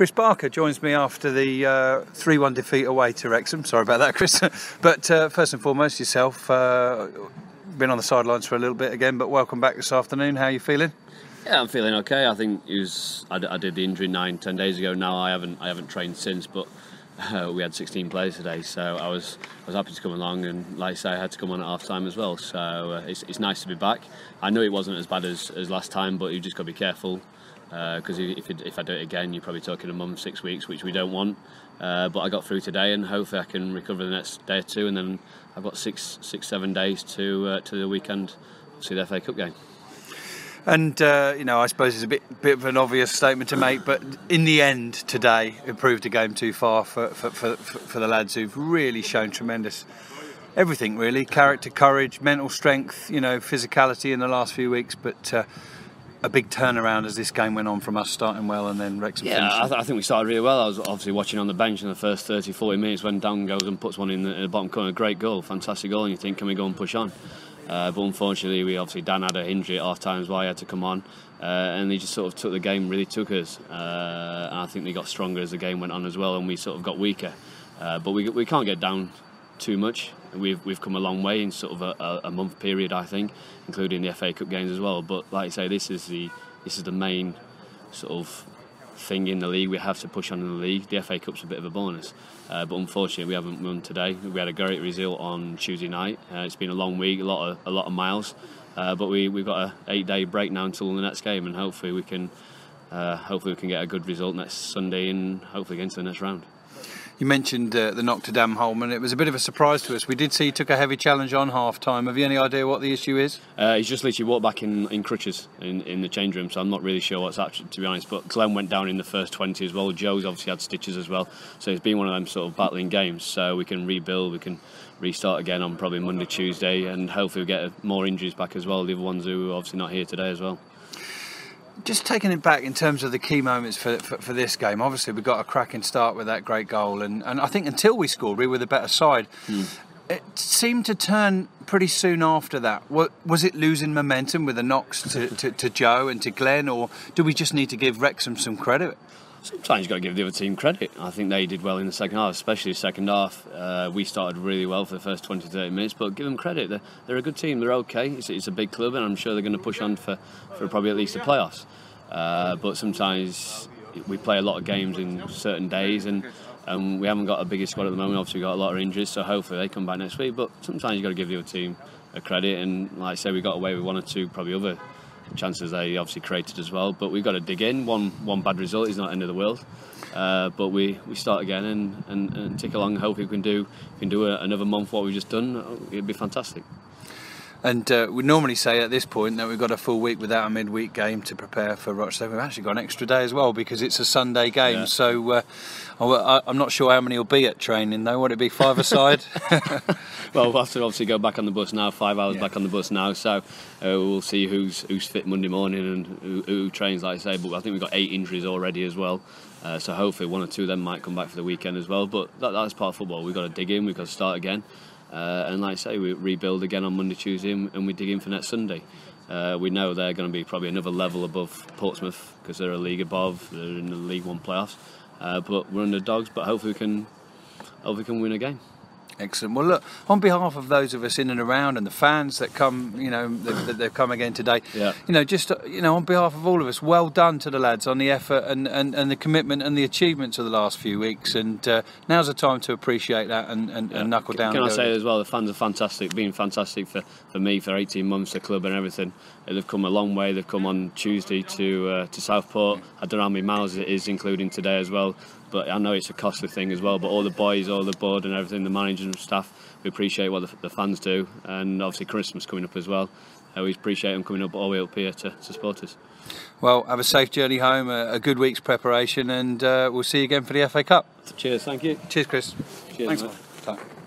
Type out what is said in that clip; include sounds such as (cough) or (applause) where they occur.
Chris Barker joins me after the uh, 3 1 defeat away to Wrexham. Sorry about that, Chris. (laughs) but uh, first and foremost, yourself, uh, been on the sidelines for a little bit again, but welcome back this afternoon. How are you feeling? Yeah, I'm feeling okay. I think it was I, I did the injury nine, ten days ago. Now I haven't I haven't trained since, but (laughs) uh, we had 16 players today, so I was I was happy to come along, and like I say, I had to come on at half time as well. So uh, it's, it's nice to be back. I know it wasn't as bad as, as last time, but you just got to be careful because uh, if, if I do it again, you're probably talking a month, six weeks, which we don't want. Uh, but I got through today, and hopefully I can recover the next day or two, and then I've got six, six, seven days to uh, to the weekend, see the FA Cup game. And uh, you know, I suppose it's a bit bit of an obvious statement to make, but in the end, today it proved a game too far for for, for, for the lads who've really shown tremendous everything, really character, courage, mental strength, you know, physicality in the last few weeks, but. A big turnaround as this game went on from us starting well and then Wrexham yeah. I, th- I, think we started really well. I was obviously watching on the bench in the first 30, 40 minutes when Down goes and puts one in the, in the bottom corner. Great goal, fantastic goal, and you think, can we go and push on? Uh, but unfortunately, we obviously Dan had an injury at half time well. He had to come on, uh, and he just sort of took the game, really took us. Uh, and I think we got stronger as the game went on as well, and we sort of got weaker. Uh, but we, we can't get down too much. We've we've come a long way in sort of a, a month period, I think, including the FA Cup games as well. But like I say, this is the this is the main sort of thing in the league. We have to push on in the league. The FA Cup's a bit of a bonus, uh, but unfortunately we haven't won today. We had a great result on Tuesday night. Uh, it's been a long week, a lot of a lot of miles, uh, but we we've got an eight day break now until the next game, and hopefully we can uh, hopefully we can get a good result next Sunday and hopefully into the next round. You mentioned uh, the knock to Dan Holman. It was a bit of a surprise to us. We did see he took a heavy challenge on half time. Have you any idea what the issue is? Uh, he's just literally walked back in, in crutches in, in the change room, so I'm not really sure what's actually, to be honest. But Glenn went down in the first 20 as well. Joe's obviously had stitches as well. So it's been one of them sort of battling games. So we can rebuild, we can restart again on probably Monday, Tuesday, and hopefully we get more injuries back as well. The other ones who are obviously not here today as well just taking it back in terms of the key moments for, for, for, this game, obviously we got a cracking start with that great goal, and, and I think until we scored, we were the better side. Mm. It seemed to turn pretty soon after that. Was it losing momentum with the knocks to, to, to, Joe and to Glenn, or do we just need to give Wrexham some credit? Sometimes you've got to give the other team credit. I think they did well in the second half, especially the second half. Uh, we started really well for the first 20 30 minutes, but give them credit. They're, they're a good team, they're okay. It's, it's, a big club, and I'm sure they're going to push on for, for probably at least the playoffs. Uh, but sometimes we play a lot of games in certain days, and we haven't got a bigger squad at the moment. Obviously, we've got a lot of injuries, so hopefully they come back next week. But sometimes you've got to give the other team a credit, and like I say, we got away with one or two probably other chances they obviously created as well. But we've got to dig in. One one bad result is not end of the world. Uh, but we, we start again and, and, and tick along. Hope we can do can do a, another month what we've just done. It'd be fantastic. And uh, we normally say at this point that we've got a full week without a midweek game to prepare for Rochdale. We've actually got an extra day as well because it's a Sunday game. Yeah. So uh, I'm not sure how many will be at training though. Would it be five aside? (laughs) (laughs) well, we'll have to obviously go back on the bus now. Five hours yeah. back on the bus now. So uh, we'll see who's who's fit Monday morning and who, who, trains, like I say. But I think we've got eight injuries already as well. Uh, so hopefully one or two of them might come back for the weekend as well. But that, that's part of football. We've got to dig in. We've got to start again. Uh, and like I say, we rebuild again on Monday, Tuesday, and we dig in for next Sunday. Uh, we know they're going to be probably another level above Portsmouth because they're a league above. They're in the League One playoffs, uh, but we're underdogs. But hopefully we can, hopefully we can win a game. Excellent. Well, look, on behalf of those of us in and around and the fans that come, you know, that, they've come again today, yeah. you know, just, you know, on behalf of all of us, well done to the lads on the effort and, and, and the commitment and the achievements of the last few weeks. And uh, now's the time to appreciate that and, and, yeah. and knuckle down. Can I say as well, the fans are fantastic, been fantastic for, for me for 18 months, the club and everything. They've come a long way. They've come on Tuesday to uh, to Southport. I don't know how many miles it is, including today as well but I know it's a costly thing as well. But all the boys, all the board and everything, the management staff, we appreciate what the, the, fans do, and obviously Christmas coming up as well. Uh, we appreciate them coming up all the way up here to, to support us. Well, have a safe journey home, a, a good week's preparation, and uh, we'll see you again for the FA Cup. Cheers, thank you. Cheers, Chris. Cheers, Thanks.